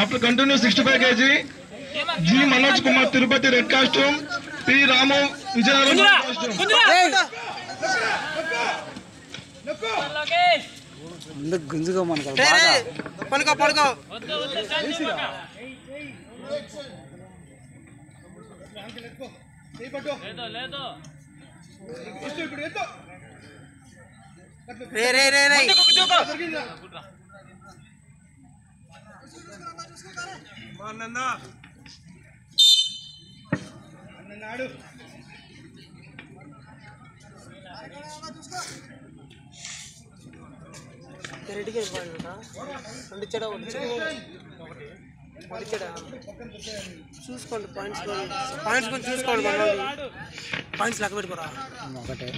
after continue sixty five KG G Manoj Kumar Tirupati red costume P Ramu Vizianagaram blue costume ముందు గుంజుగా మనకు రే రే పడుకో పడుకో రే రే రే రే రెడ్డికి వెళ్ళిపోయాడట వండిచ్చాడా వండిచ్చాడా వండిచ్చాడా చూసుకోండి పాయింట్స్ పాయింట్స్ కొంచెం చూసుకోండి పాయింట్స్ లెక్క పెట్టుకోరా ఒకటే.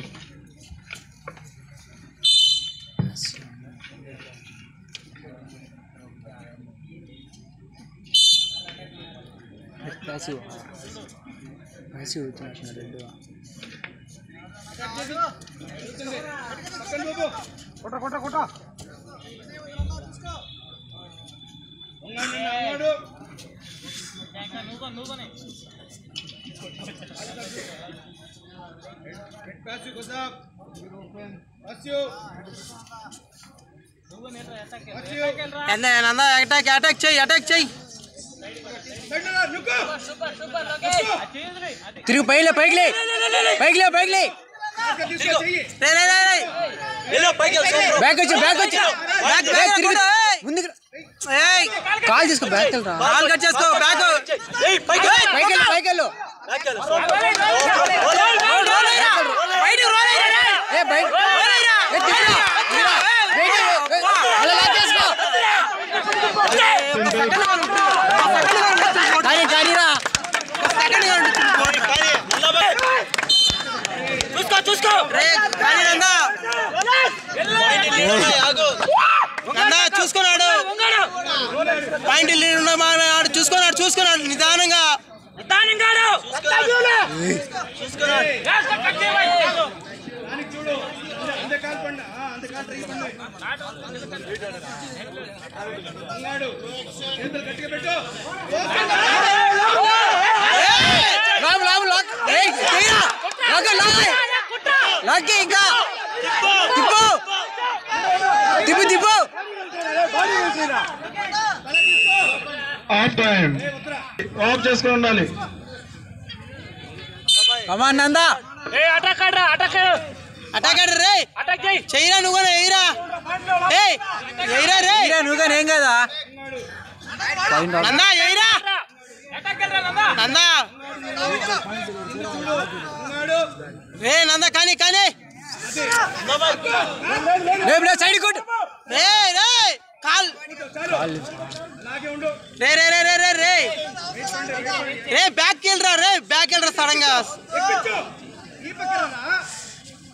ప్యాసివ్ ప్యాసివ్ వచ్చిన రెండు ఎంత నందా అటాక్ అటాక్ చెయ్యి అటాక్ చెయ్యి తిరుగు పైలే పైకి లే పైకి లే పైకి లే రే రే రే రే బ్యాక్ వచ్చి బ్యాక్ వచ్చి బ్యాక్ బ్యాక్ బ్యాక్ తిరుగు. ముందుకు కాల్ బ్యాక్ కట్ చేసుకో బ్యాక్ పైకి వెళ్ళు పైకి వెళ్ళు బయటికి రోలేరా ఏ బయట ఏ తిరుగు తిరుగు. వెయిట్ చేయి. ఏ, అలా లాక్ చేసుకో కానీ కానీరా రే కానీ నందా నందా చూసుకున్నాడు పాయింట్ ఉన్న మా ఆడు చూసుకున్నాడు చూసుకున్నాడు నిదానంగా. లాగ్ ఇంకా. తిప్పు. తిప్పు. తిప్పు ఆఫ్ టైం ఆఫ్ చేసుకుని ఉండాలి. కమాన్ నందా అటాక్ ఆడు రే. చెయ్యరా నువ్వు రే. నువ్వు కానీ ఏం కదా? నందా నందా రే నందా కానీ కానీ. రేపు సైడ్ కొట్టు. రే రే రే రే రే రే. రే బ్యాక్ వెళ్ళరా రే బ్యాక్ వెళ్ళరా సడన్గా.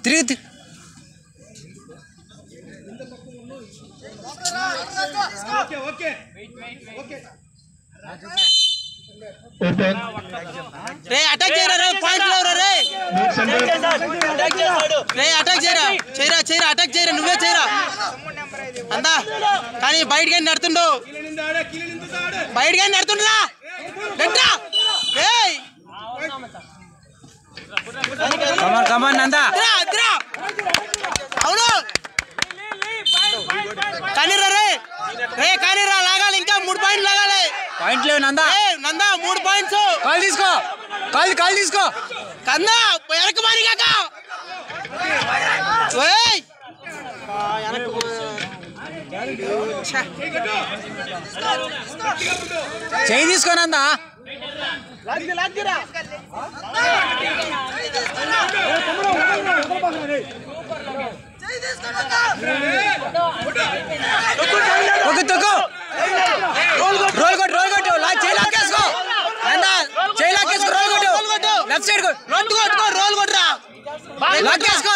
తిరిగి రే అటాక్ చేయరా రే పాయింట్ రే రే. అటాక్ చేయరా. చేయరా చేయరా అటాక్ చేయరా నువ్వే చేయరా అందా కానీ బయటకి నడుతుండు? బయటకి నడుతుండ్రా? అవును. కానీరా రే. రే కానీరా లాగాలి ఇంకా మూడు పాయింట్లు లాగాలి. పాయింట్ లేవు నందా. ఏ నందా మూడు పాయింట్స్ కాల్ తీసుకో. కాల్ కాల్ తీసుకో. కన్నా వెనక మారి కాక చేయి తీసుకొని అందా తొక్కు తొక్కు. రోల్ కొట్టు రోల్ కొట్టు. చేయి లాక్కేసుకో. అందా చేయి లాక్కేసుకో రోల్ కొట్టు. లెఫ్ట్ సైడ్ రోల్ కొట్టుకో రోల్ కొట్టురా లాక్కేసుకో.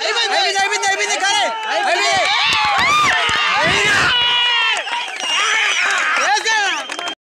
Ele vai, vai,